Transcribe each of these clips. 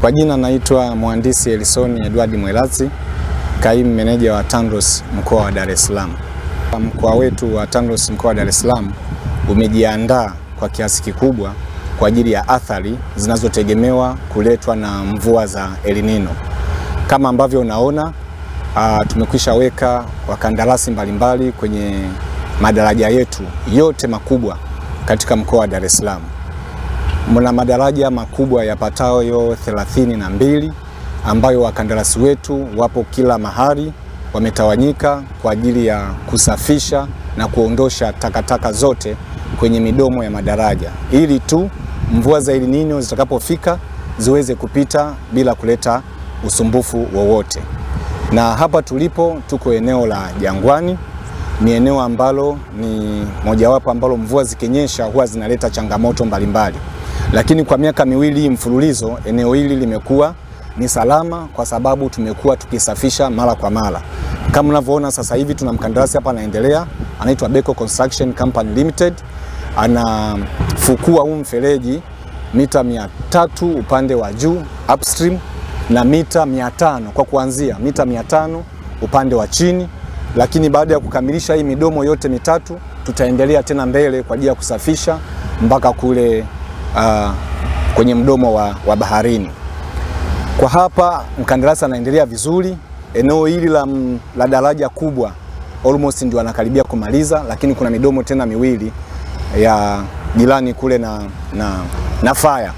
Kwa jina naitwa Mhandisi Elisoni Edward Mwelazi, kaimu meneja wa TANROADS mkoa wa Dar es Salaam. Mkoa wetu wa TANROADS mkoa wa Dar es Salaam umejiandaa kwa kiasi kikubwa kwa ajili ya athari zinazotegemewa kuletwa na mvua za El Nino. Kama ambavyo unaona uh, tumekwisha weka wakandarasi mbalimbali kwenye madaraja yetu yote makubwa katika mkoa wa Dar es Salaam. Mna madaraja makubwa yapatayo thelathini na mbili ambayo wakandarasi wetu wapo kila mahali, wametawanyika kwa ajili ya kusafisha na kuondosha takataka zote kwenye midomo ya madaraja ili tu mvua za El Nino zitakapofika ziweze kupita bila kuleta usumbufu wowote. Na hapa tulipo tuko eneo la Jangwani, ni eneo ambalo ni mojawapo ambalo mvua zikinyesha huwa zinaleta changamoto mbalimbali, lakini kwa miaka miwili mfululizo eneo hili limekuwa ni salama kwa sababu tumekuwa tukisafisha mara kwa mara. Kama unavyoona sasa hivi tuna mkandarasi hapa anaendelea, anaitwa Beko Construction Company Limited, anafukua huu mfereji mita mia tatu upande wa juu upstream na mita mia tano kwa kuanzia mita mia tano upande wa chini, lakini baada ya kukamilisha hii midomo yote mitatu tutaendelea tena mbele kwa ajili ya kusafisha mpaka kule uh, kwenye mdomo wa, wa baharini. Kwa hapa mkandarasi anaendelea vizuri. Eneo hili la, la daraja kubwa almost ndio anakaribia kumaliza, lakini kuna midomo tena miwili ya jirani kule na, na, na faya.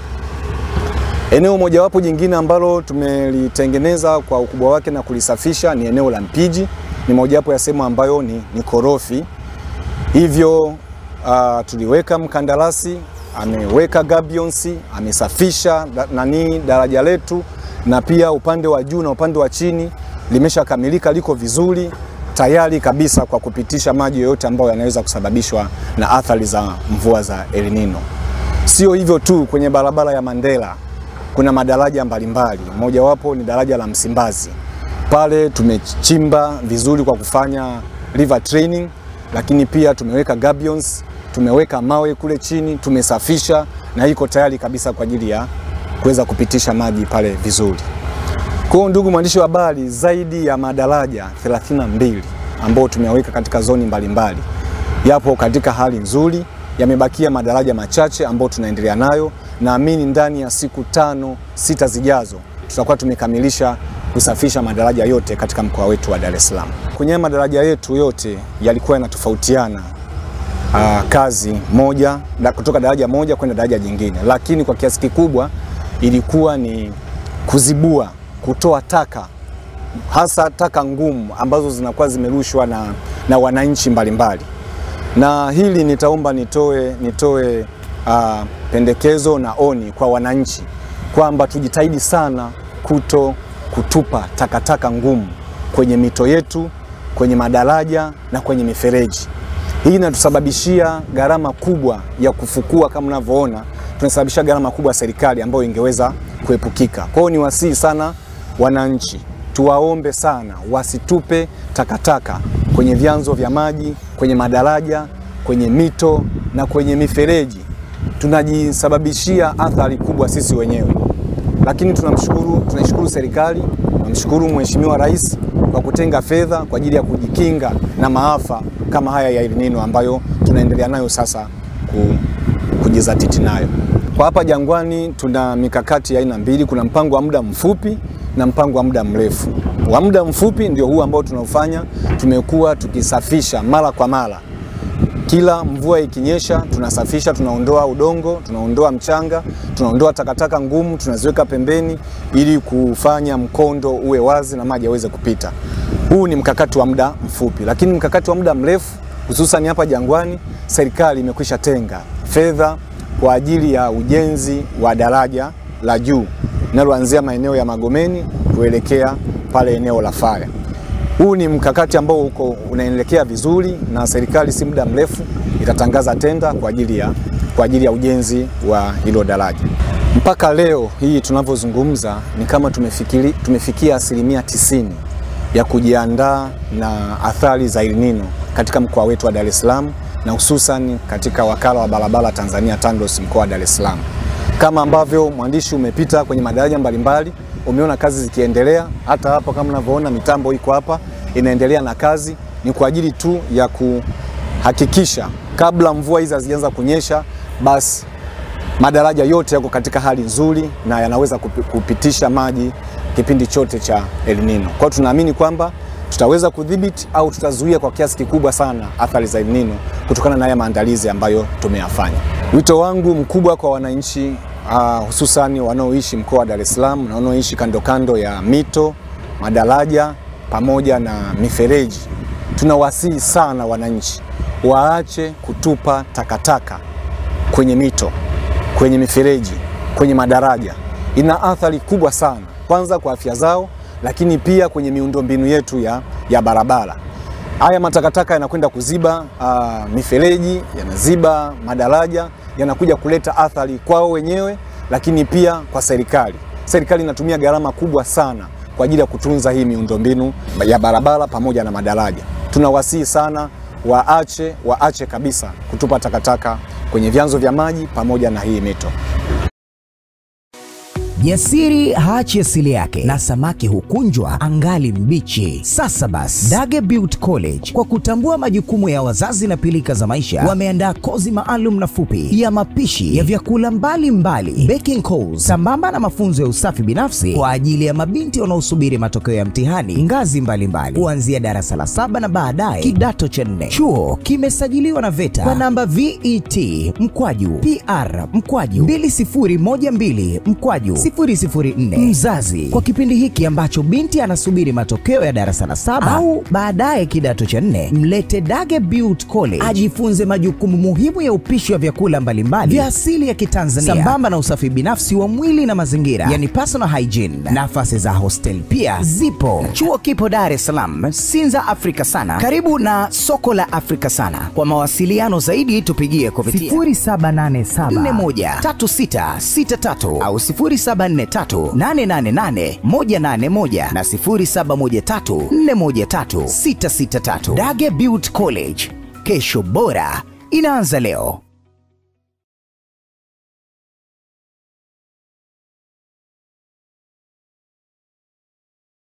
Eneo mojawapo jingine ambalo tumelitengeneza kwa ukubwa wake na kulisafisha ni eneo la Mpiji. Ni mojawapo ya sehemu ambayo ni, ni korofi, hivyo uh, tuliweka mkandarasi ameweka gabionsi amesafisha nani daraja letu na pia upande wa juu na upande wa chini limeshakamilika, liko vizuri tayari kabisa kwa kupitisha maji yoyote ambayo yanaweza kusababishwa na athari za mvua za El Nino. Sio hivyo tu, kwenye barabara ya Mandela kuna madaraja mbalimbali, mojawapo ni daraja la Msimbazi. Pale tumechimba vizuri kwa kufanya river training, lakini pia tumeweka gabions, tumeweka mawe kule chini, tumesafisha na iko tayari kabisa kwa ajili ya kuweza kupitisha maji pale vizuri. Kwa ndugu mwandishi wa habari, zaidi ya madaraja 32 ambayo tumeweka katika zoni mbalimbali yapo katika hali nzuri. Yamebakia madaraja machache ambayo tunaendelea nayo. Naamini ndani ya siku tano sita zijazo tutakuwa tumekamilisha kusafisha madaraja yote katika mkoa wetu wa Dar es Salaam. Kwenye madaraja yetu yote yalikuwa yanatofautiana uh, kazi moja da, kutoka daraja moja kwenda daraja jingine, lakini kwa kiasi kikubwa ilikuwa ni kuzibua kutoa taka hasa taka ngumu ambazo zinakuwa zimerushwa na, na wananchi mbalimbali. Na hili nitaomba nitoe, nitoe uh, pendekezo na oni kwa wananchi kwamba tujitahidi sana kuto kutupa takataka taka ngumu kwenye mito yetu, kwenye madaraja na kwenye mifereji. Hii inatusababishia gharama kubwa ya kufukua, kama unavyoona tunasababisha gharama kubwa ya serikali ambayo ingeweza kuepukika. Kwa hiyo ni wasihi sana wananchi, tuwaombe sana wasitupe takataka kwenye vyanzo vya maji, kwenye madaraja, kwenye mito na kwenye mifereji. Tunajisababishia athari kubwa sisi wenyewe, lakini tunamshukuru, tunaishukuru serikali, tunamshukuru Mheshimiwa Rais kwa kutenga fedha kwa ajili ya kujikinga na maafa kama haya ya El Nino ambayo tunaendelea nayo sasa kujizatiti nayo. Kwa hapa Jangwani tuna mikakati ya aina mbili. Kuna mpango wa muda mfupi na mpango wa muda mrefu. Wa muda mfupi ndio huu ambao tunaofanya, tumekuwa tukisafisha mara kwa mara. Kila mvua ikinyesha, tunasafisha, tunaondoa udongo, tunaondoa mchanga, tunaondoa takataka ngumu, tunaziweka pembeni ili kufanya mkondo uwe wazi na maji yaweze kupita. Huu ni mkakati wa muda mfupi, lakini mkakati wa muda mrefu, hususan hapa Jangwani, serikali imekwisha tenga fedha kwa ajili ya ujenzi wa daraja la juu linaloanzia maeneo ya Magomeni kuelekea pale eneo la Faya. Huu ni mkakati ambao uko unaelekea vizuri na serikali si muda mrefu itatangaza tenda kwa ajili ya, kwa ajili ya ujenzi wa hilo daraja. Mpaka leo hii tunavyozungumza ni kama tumefikiri, tumefikia asilimia tisini ya kujiandaa na athari za El Nino katika mkoa wetu wa Dar es Salaam na hususan katika wakala wa barabara Tanzania TANROADS mkoa wa Dar es Salaam. Kama ambavyo mwandishi umepita kwenye madaraja mbalimbali, umeona kazi zikiendelea. Hata hapo kama unavyoona mitambo iko hapa inaendelea na kazi, ni kwa ajili tu ya kuhakikisha kabla mvua hizi hazijaanza kunyesha, basi madaraja yote yako katika hali nzuri na yanaweza kupitisha maji kipindi chote cha El Nino. Kwa hiyo tunaamini kwamba tutaweza kudhibiti au tutazuia kwa kiasi kikubwa sana athari za El Nino kutokana na haya maandalizi ambayo tumeyafanya. Wito wangu mkubwa kwa wananchi uh, hususan wanaoishi mkoa wa Dar es Salaam na wanaoishi kando kando ya mito, madaraja pamoja na mifereji, tunawasihi sana wananchi waache kutupa takataka kwenye mito, kwenye mifereji, kwenye madaraja. Ina athari kubwa sana, kwanza kwa afya zao, lakini pia kwenye miundombinu yetu ya, ya barabara. Haya matakataka yanakwenda kuziba uh, mifereji, yanaziba madaraja, yanakuja kuleta athari kwao wenyewe, lakini pia kwa serikali. Serikali inatumia gharama kubwa sana kwa ajili ya kutunza hii miundombinu ya barabara pamoja na madaraja. Tunawasihi sana waache, waache kabisa kutupa takataka kwenye vyanzo vya maji pamoja na hii mito. Jasiri haachi asili yake na samaki hukunjwa angali mbichi. Sasa basi, Dage Built College kwa kutambua majukumu ya wazazi na pilika za maisha, wameandaa kozi maalum na fupi ya mapishi ya vyakula mbalimbali, baking course, sambamba na mafunzo ya usafi binafsi kwa ajili ya mabinti wanaosubiri matokeo ya mtihani ngazi mbalimbali, kuanzia darasa la saba na baadaye kidato cha nne. Chuo kimesajiliwa na VETA kwa namba VET mkwaju PR mkwaju 2012 mkwaju 004. Mzazi kwa kipindi hiki ambacho binti anasubiri matokeo ya darasa la saba au baadaye kidato cha nne, mlete Dage Built College ajifunze majukumu muhimu ya upishi wa vyakula mbalimbali vya asili ya Kitanzania sambamba na usafi binafsi wa mwili na mazingira, yani personal hygiene. Nafasi za hostel pia zipo. Chuo kipo Dar es Salaam, Sinza Afrika Sana, karibu na soko la Afrika Sana. Kwa mawasiliano zaidi tupigie kupitia 0787413663 au 0743888181 na 0713413663. Dage Built College, kesho bora inaanza leo.